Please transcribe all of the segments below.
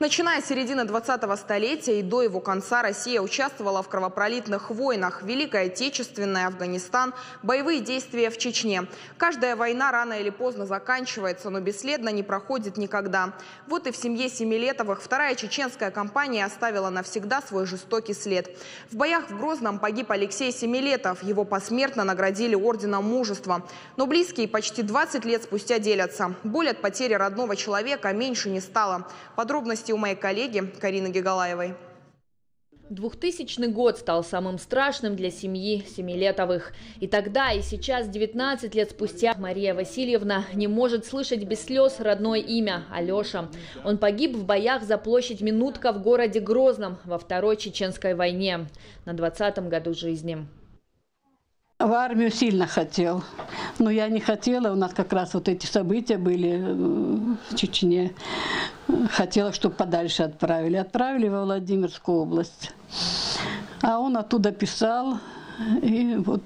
Начиная с середины 20-го столетия и до его конца Россия участвовала в кровопролитных войнах. Великая Отечественная, Афганистан, боевые действия в Чечне. Каждая война рано или поздно заканчивается, но бесследно не проходит никогда. Вот и в семье Семилетовых вторая чеченская кампания оставила навсегда свой жестокий след. В боях в Грозном погиб Алексей Семилетов. Его посмертно наградили орденом мужества. Но близкие почти 20 лет спустя делятся. Боль от потери родного человека меньше не стала. Подробности Подробности у моей коллеги Карины Гигалаевой. 2000 год стал самым страшным для семьи Семилетовых. И тогда, и сейчас, 19 лет спустя, Мария Васильевна не может слышать без слез родное имя – Алеша. Он погиб в боях за площадь Минутка в городе Грозном во Второй Чеченской войне на 20-м году жизни. В армию сильно хотел. Но я не хотела, у нас как раз вот эти события были э, в Чечне. Хотела, чтобы подальше отправили. Отправили во Владимирскую область. А он оттуда писал, и вот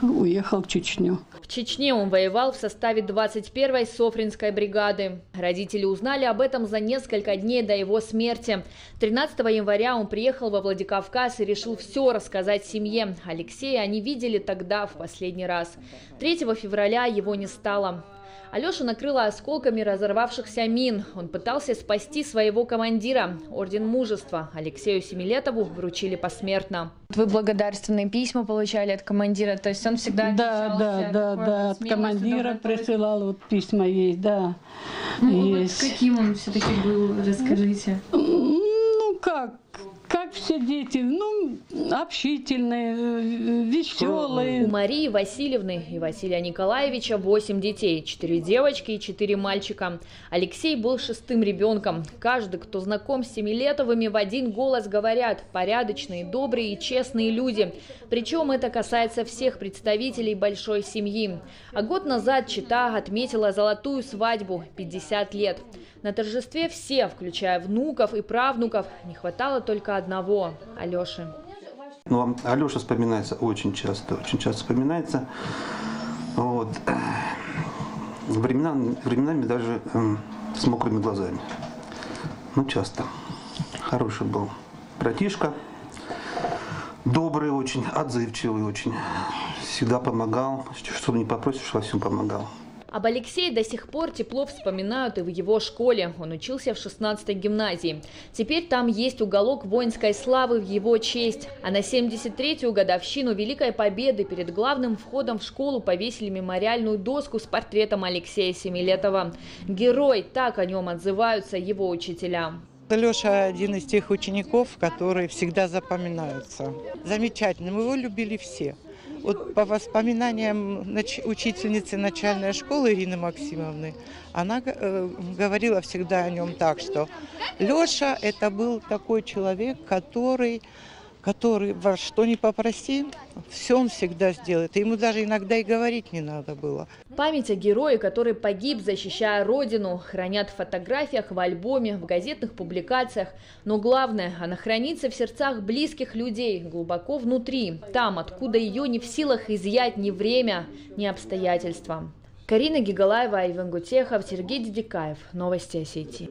уехал в Чечню. Чечне он воевал в составе 21-й Софринской бригады. Родители узнали об этом за несколько дней до его смерти. 13 января он приехал во Владикавказ и решил все рассказать семье. Алексея они видели тогда в последний раз. 3 февраля его не стало. Алешу накрыло осколками разорвавшихся мин. Он пытался спасти своего командира. Орден мужества Алексею Семилетову вручили посмертно. Вы благодарственные письма получали от командира, то есть он всегда Да, да, да, да, от командира присылал, вот письма есть, да. Ну, есть. Вот каким он все-таки был, расскажите. Все дети, ну, общительные, веселые. У Марии Васильевны и Василия Николаевича 8 детей, 4 девочки и 4 мальчика. Алексей был шестым ребенком. Каждый, кто знаком с Семилетовыми, в один голос говорят – порядочные, добрые и честные люди. Причем это касается всех представителей большой семьи. А год назад Чита отметила золотую свадьбу – 50 лет. На торжестве все, включая внуков и правнуков, не хватало только одного – Алеши. Ну, Алеша вспоминается очень часто, очень часто вспоминается. Вот. Времена, временами даже э, с мокрыми глазами. Ну, часто. Хороший был братишка. Добрый очень, отзывчивый очень. Всегда помогал. Что не попросишь, во всем помогал. Об Алексее до сих пор тепло вспоминают и в его школе. Он учился в 16-й гимназии. Теперь там есть уголок воинской славы в его честь. А на 73-ю годовщину Великой Победы перед главным входом в школу повесили мемориальную доску с портретом Алексея Семилетова. Герой, так о нем отзываются его учителя. Леша один из тех учеников, которые всегда запоминаются. Замечательный, мы его любили все. Вот по воспоминаниям учительницы начальной школы Ирины Максимовны, она э, говорила всегда о нем так, что Леша это был такой человек, который который во что не попроси, все он всегда сделает. ему даже иногда и говорить не надо было. Память о герое, который погиб, защищая Родину, хранят в фотографиях, в альбоме, в газетных публикациях. Но главное, она хранится в сердцах близких людей, глубоко внутри, там, откуда ее не в силах изъять ни время, ни обстоятельства. Карина Гигалаева, Иван Гутехов, Сергей Дедикаев. Новости о сети.